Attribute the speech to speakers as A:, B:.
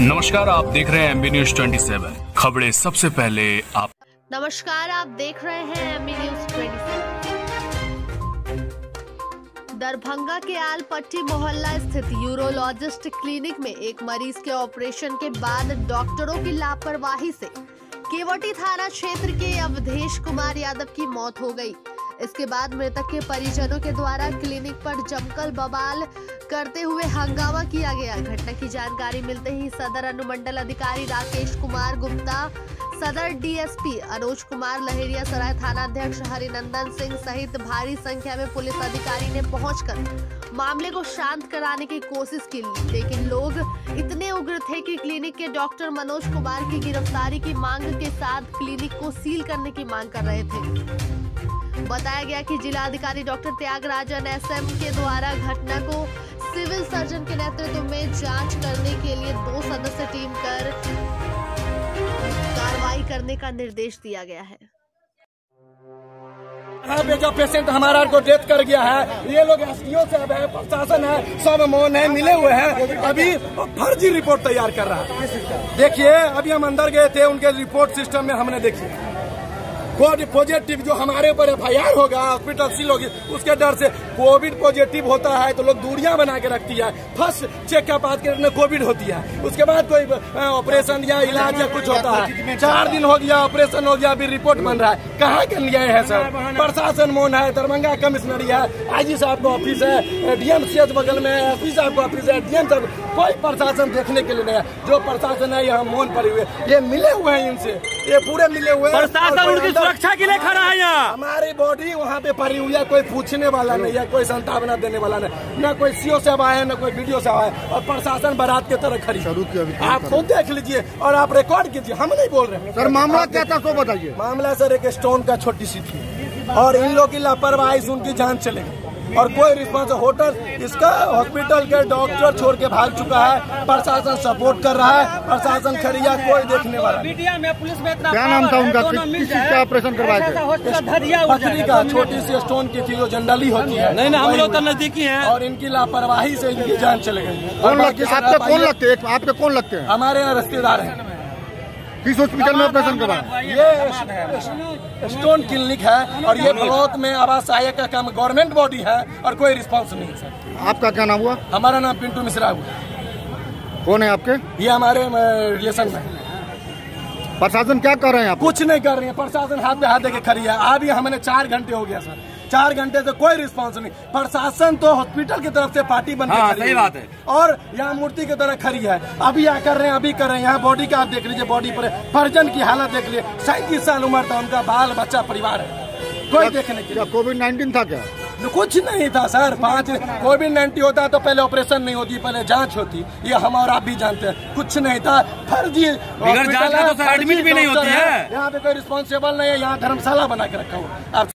A: नमस्कार, आप देख रहे हैं एमबी न्यूज़ 27 खबरें सबसे पहले आप
B: नमस्कार, आप देख रहे हैं एमबी न्यूज़ 27 दरभंगा के आलपट्टी मोहल्ला स्थित यूरोलॉजिस्ट क्लिनिक में एक मरीज़ के ऑपरेशन के बाद डॉक्टरों की लापरवाही से केवटी थाना क्षेत्र के अवधेश कुमार यादव की मौत हो गई। इसके बाद मृतक के परिजनों के द्वारा क्लिनिक पर जमकर बवाल करते हुए हंगामा किया गया। घटना की जानकारी मिलते ही सदर अनुमंडल अधिकारी राकेश कुमार गुप्ता, सदर डीएसपी अनुज कुमार लहेरिया सराय थाना अध्यक्ष हरिनंदन सिंह सहित भारी संख्या में पुलिस अधिकारी ने पहुंचकर मामले को शांत कराने की कोशिश की। लेकिन लोग इतने उग्र थे कि क्लिनिक के डॉक्टर मनोज कुमार की गिरफ्तारी की मांग के साथ क्लिनिक को सील करने की मांग कर रहे थे। बताया गया कि जिलाधिकारी डॉक्टर त्यागराजन एसएम के द्वारा घटना को सिविल सर्जन के नेतृत्व में जाँच करने के लिए दो सदस्य टीम कर कार्रवाई करने का निर्देश दिया गया है।
C: पे जो पेशेंट हमारा को डेथ कर गया है, ये लोग एस साहब है, प्रशासन है, सब मौन है, मिले हुए हैं। अभी फर्जी रिपोर्ट तैयार कर रहा है। देखिए, अभी हम अंदर गए थे, उनके रिपोर्ट सिस्टम में हमने देखी। कोविड पॉजिटिव जो हमारे ऊपर एफ़ होगा हॉस्पिटल सील होगी उसके डर से कोविड पॉजिटिव होता है तो लोग दूरियाँ बना के रखती है। फ़र्स्ट चेकअप आज के कोविड होती है। उसके बाद कोई ऑपरेशन या इलाज या कुछ होता है। चार दिन हो गया ऑपरेशन हो गया अभी रिपोर्ट बन रहा है। कहाँ के लिए है सर? प्रशासन मौन है दरभंगा कमिश्नरी है आई जी साहब का ऑफ़िस है डीएम सी बगल में एस पी साहब का ऑफ़िस है डीएम साहब कोई प्रशासन देखने के लिए नहीं है। जो प्रशासन है यहाँ मौन पड़े हुए ये मिले हुए हैं इनसे। ये पूरे मिले हुए
D: प्रशासन उनकी सुरक्षा के लिए खड़ा है यहाँ।
C: हमारी बॉडी वहाँ पे पड़ी हुई है कोई पूछने वाला नहीं है कोई संतावना देने वाला नहीं न कोई सीओ से आया है न कोई वीडियो से आया है। और प्रशासन बरात की तरह खड़ी आप खुद देख लीजिए और आप रिकॉर्ड कीजिए। हम नहीं बोल रहे
E: सर मामला क्या था सो बताइए।
C: मामला सर एक स्टोन का छोटी सी थी। और इन लोग की लापरवाही से उनकी जान चलेगी और कोई रिस्पॉन्स होटल इसका हॉस्पिटल के डॉक्टर छोड़ के भाग चुका है प्रशासन सपोर्ट कर रहा है प्रशासन खड़िया कोई देखने वाला
E: क्या नाम था उनका? किस ऑपरेशन करवाया
C: पथरी का छोटी सी स्टोन की थी जो जनरली होती है।
D: नहीं नहीं हम लोग तो नजदीकी हैं।
C: और इनकी लापरवाही से इनकी जान चले गई।
E: कौन लगते आपके कौन लगते हैं? आपके कौन लगते हैं?
C: हमारे यहाँ रिश्तेदार हैं।
E: किस हॉस्पिटल में ऑपरेशन करवाया
C: ये स्टोन क्लिनिक है और ये ब्लॉक में आवास सहायक का काम? गवर्नमेंट बॉडी है और कोई रिस्पांस नहीं है सर
E: आपका क्या नाम हुआ?
C: हमारा नाम पिंटू मिश्रा हुआ।
E: कौन है आपके?
C: ये हमारे रिलेशन में।
E: प्रशासन क्या कर रहे हैं आप?
C: कुछ नहीं कर रहे हैं। प्रशासन हाथ में हाथ देके खड़ी है। अभी हमने चार घंटे हो गया सर चार घंटे से कोई रिस्पांस नहीं। प्रशासन तो हॉस्पिटल की तरफ़ से पार्टी बन
D: हाँ, सही बात है।
C: और यहाँ मूर्ति की तरह खड़ी है। अभी यहाँ कर रहे हैं अभी कर रहे हैं। यहाँ बॉडी का आप देख लीजिए बॉडी पर फर्जन की हालत देख लीजिए। सैंतीस साल उम्र था उनका बाल बच्चा परिवार। है कोई देखने के
E: क्या कोविड नाइन्टीन था क्या?
C: कुछ नहीं था सर पाँच कोविड नाइन्टीन होता तो पहले ऑपरेशन नहीं होती पहले जाँच होती। ये हम और आप भी जानते हैं। कुछ नहीं था। फर्जी
D: जाँच तो एडमिट भी नहीं होती है।
C: यहाँ पे कोई रिस्पॉन्सिबल नहीं है यहाँ धर्मशाला बना के रखा हुआ आप